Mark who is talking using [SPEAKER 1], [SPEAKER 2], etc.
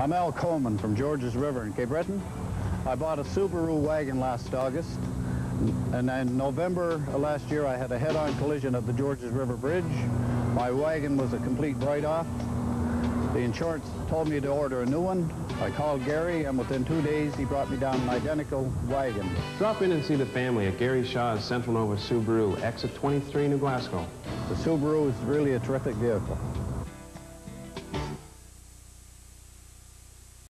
[SPEAKER 1] I'm Al Coleman from Georges River in Cape Breton. I bought a Subaru wagon last August, and in November last year I had a head-on collision at the Georges River Bridge. My wagon was a complete write-off. The insurance told me to order a new one. I called Gary, and within two days he brought me down an identical wagon.
[SPEAKER 2] Drop in and see the family at Gary Shaw's Central Nova Subaru, exit 23, New Glasgow.
[SPEAKER 1] The Subaru is really a terrific vehicle.